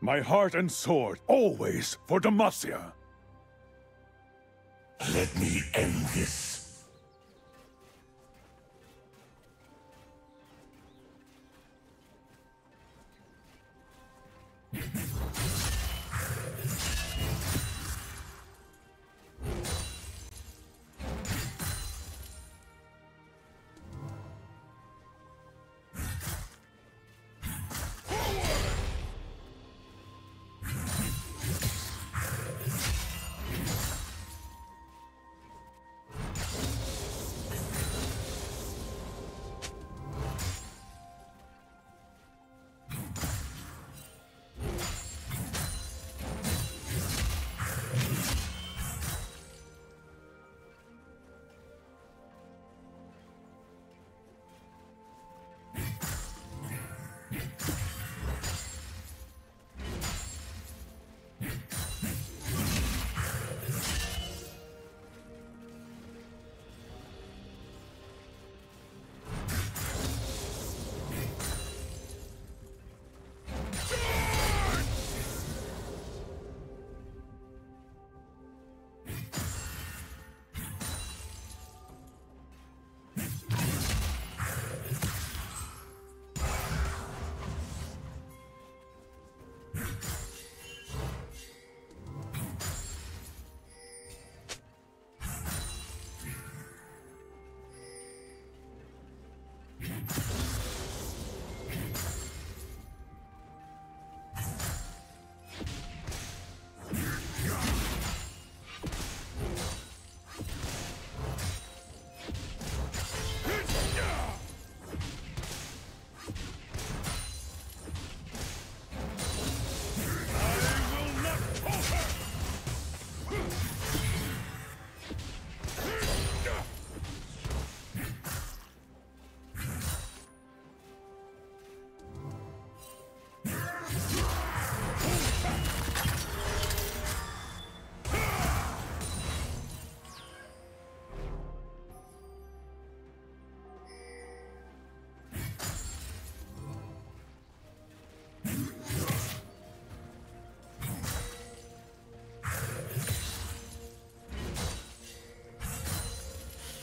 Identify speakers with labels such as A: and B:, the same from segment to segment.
A: My heart and sword, always for Demacia.
B: Let me end this.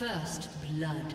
C: First blood.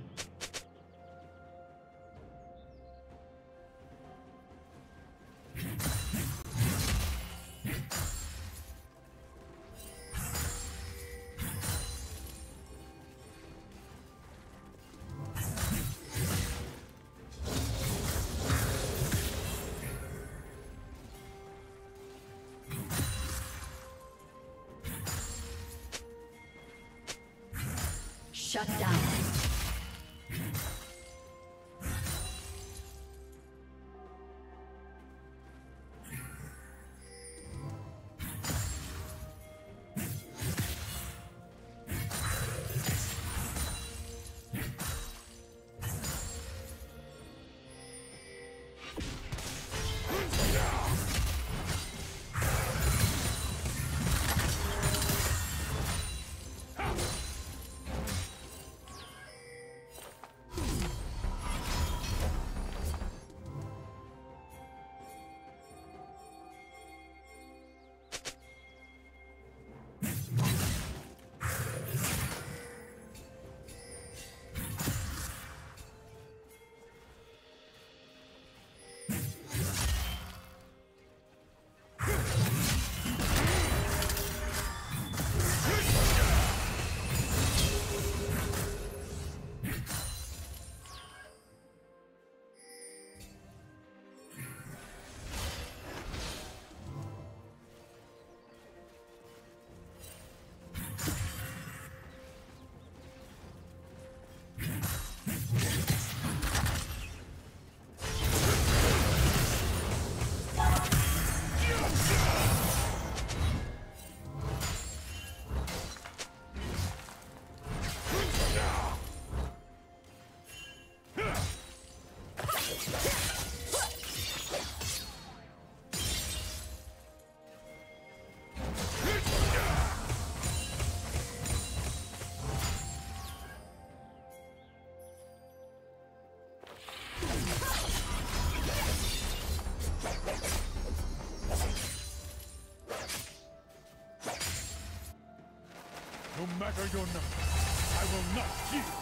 C: Shut down.
A: No matter your number, I will not yield.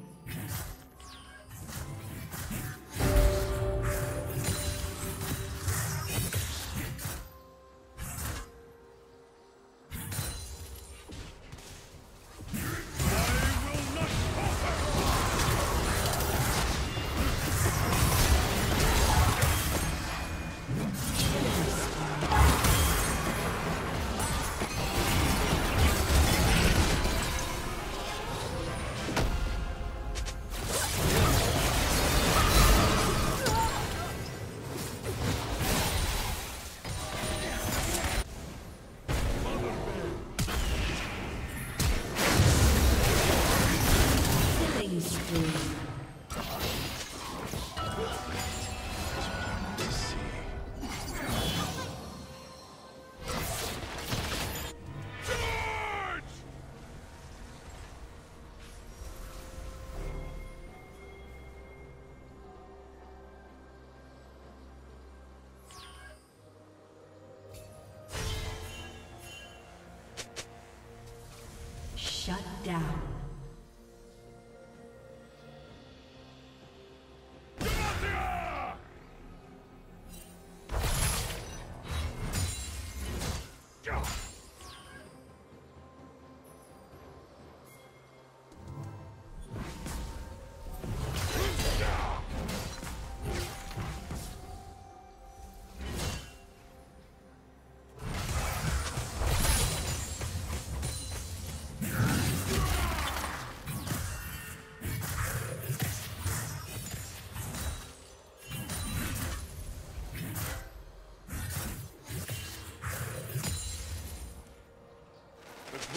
C: Down.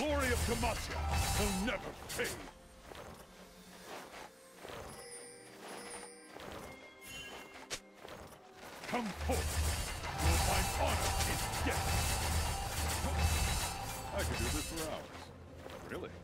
A: Glory of Demacia will never fade. Come forth. You'll find honor in death. I could do this for hours. Really?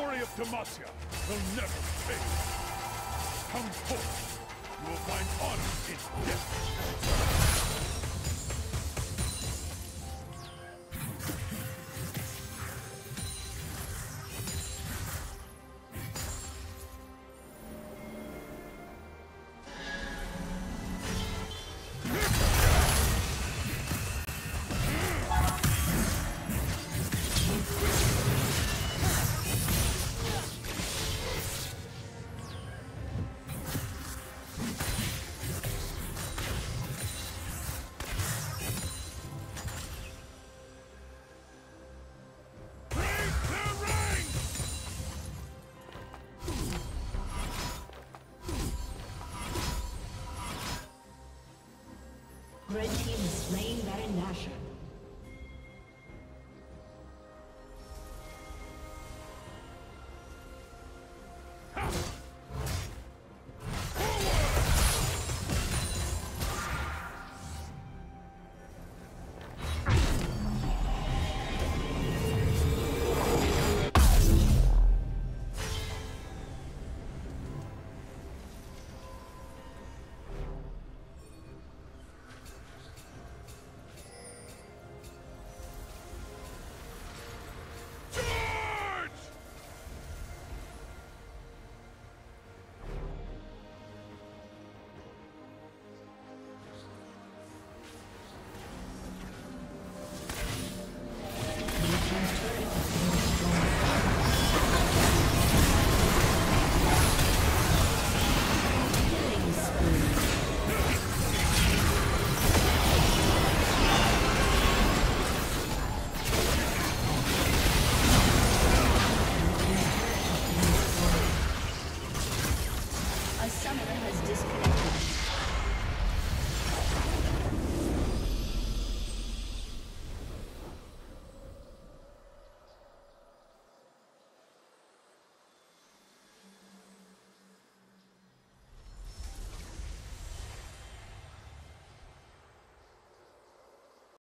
A: Glory of Demacia will never fade. Come forth. You will find honor in death.